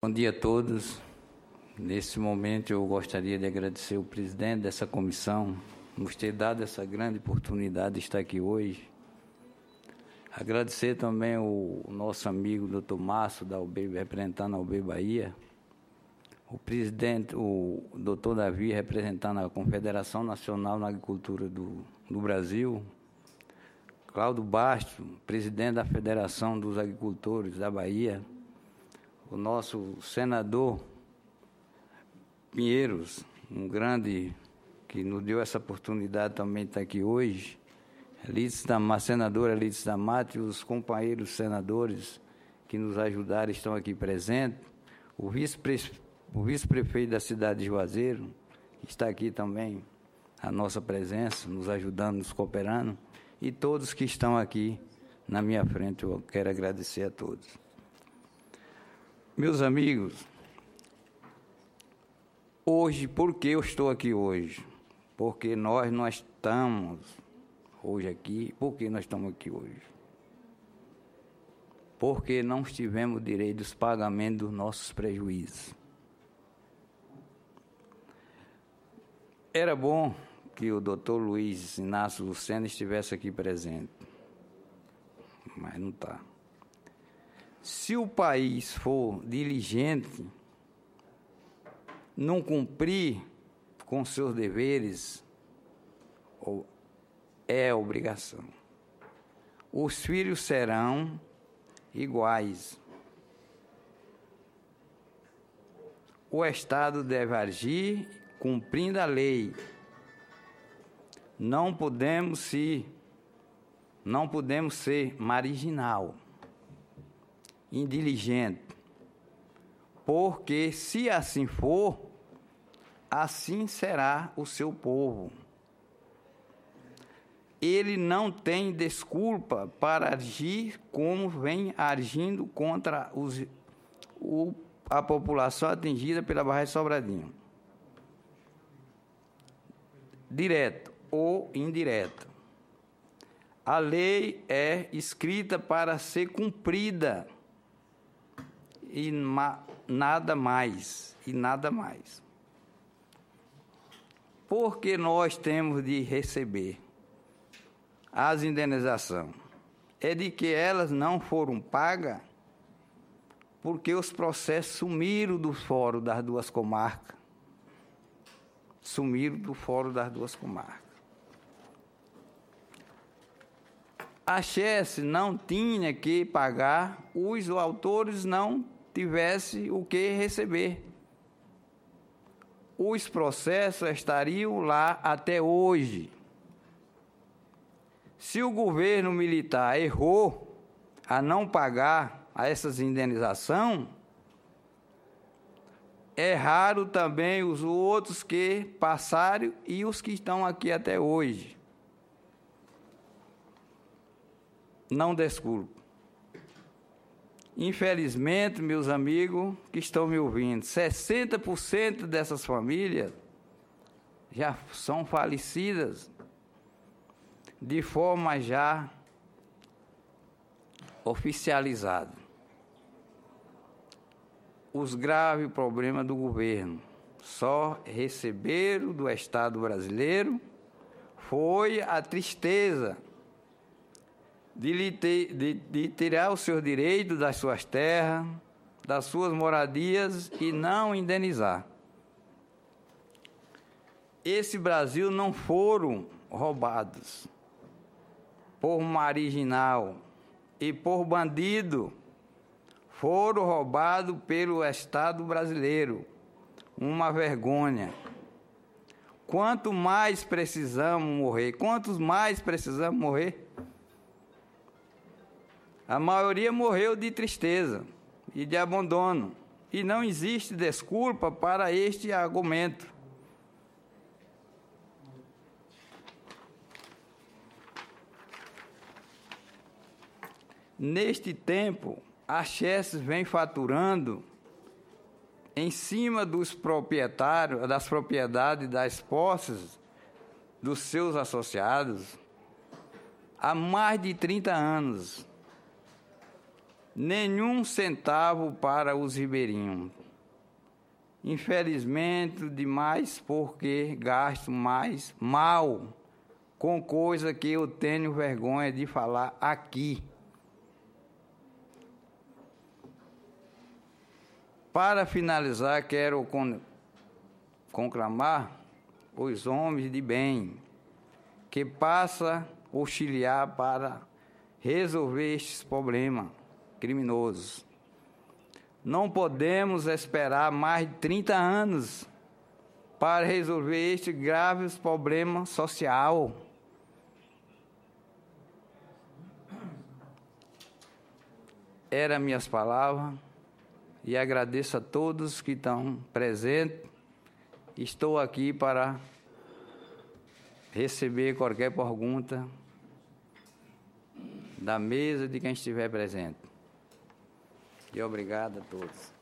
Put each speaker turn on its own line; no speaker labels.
Bom dia a todos. Nesse momento eu gostaria de agradecer o presidente dessa comissão, nos ter dado essa grande oportunidade de estar aqui hoje. Agradecer também o nosso amigo doutor Márcio, da UB, representando a UB Bahia, o presidente, o doutor Davi, representando a Confederação Nacional na Agricultura do, do Brasil, Cláudio Basto, presidente da Federação dos Agricultores da Bahia, o nosso senador Pinheiros, um grande que nos deu essa oportunidade também de estar aqui hoje, Elides da senadora Elides Damate e os companheiros senadores que nos ajudaram estão aqui presentes, o vice-prefeito vice da cidade de Juazeiro está aqui também, a nossa presença, nos ajudando, nos cooperando, e todos que estão aqui na minha frente, eu quero agradecer a todos. Meus amigos, Hoje, por que eu estou aqui hoje? Porque nós não estamos hoje aqui. Por que nós estamos aqui hoje? Porque não tivemos direito dos pagamentos dos nossos prejuízos. Era bom que o doutor Luiz Inácio Lucena estivesse aqui presente, mas não está. Se o país for diligente, não cumprir com seus deveres é obrigação. Os filhos serão iguais. O Estado deve agir cumprindo a lei. Não podemos se não podemos ser marginal, indiligente. Porque se assim for, assim será o seu povo. Ele não tem desculpa para agir como vem agindo contra os, o, a população atingida pela Barra de Sobradinho. Direto ou indireto. A lei é escrita para ser cumprida e nada mais, e nada mais porque nós temos de receber as indenizações. É de que elas não foram pagas porque os processos sumiram do fórum das duas comarcas. Sumiram do fórum das duas comarcas. A Chesse não tinha que pagar, os autores não tivessem o que receber os processos estariam lá até hoje. Se o governo militar errou a não pagar a essas indenizações, erraram também os outros que passaram e os que estão aqui até hoje. Não desculpe. Infelizmente, meus amigos que estão me ouvindo, 60% dessas famílias já são falecidas de forma já oficializada. Os graves problemas do governo só receberam do Estado brasileiro foi a tristeza de, de, de tirar os seus direitos das suas terras, das suas moradias e não indenizar. Esse Brasil não foram roubados por marginal e por bandido, foram roubados pelo Estado brasileiro. Uma vergonha. Quanto mais precisamos morrer, quantos mais precisamos morrer? A maioria morreu de tristeza e de abandono, e não existe desculpa para este argumento. Neste tempo, a Chess vem faturando em cima dos proprietários, das propriedades das posses dos seus associados há mais de 30 anos nenhum centavo para os ribeirinhos. Infelizmente, demais porque gasto mais mal com coisa que eu tenho vergonha de falar aqui. Para finalizar, quero con conclamar os homens de bem que passa auxiliar para resolver estes problemas criminosos. Não podemos esperar mais de 30 anos para resolver este grave problema social. Eram minhas palavras e agradeço a todos que estão presentes. Estou aqui para receber qualquer pergunta da mesa de quem estiver presente. E obrigado a todos.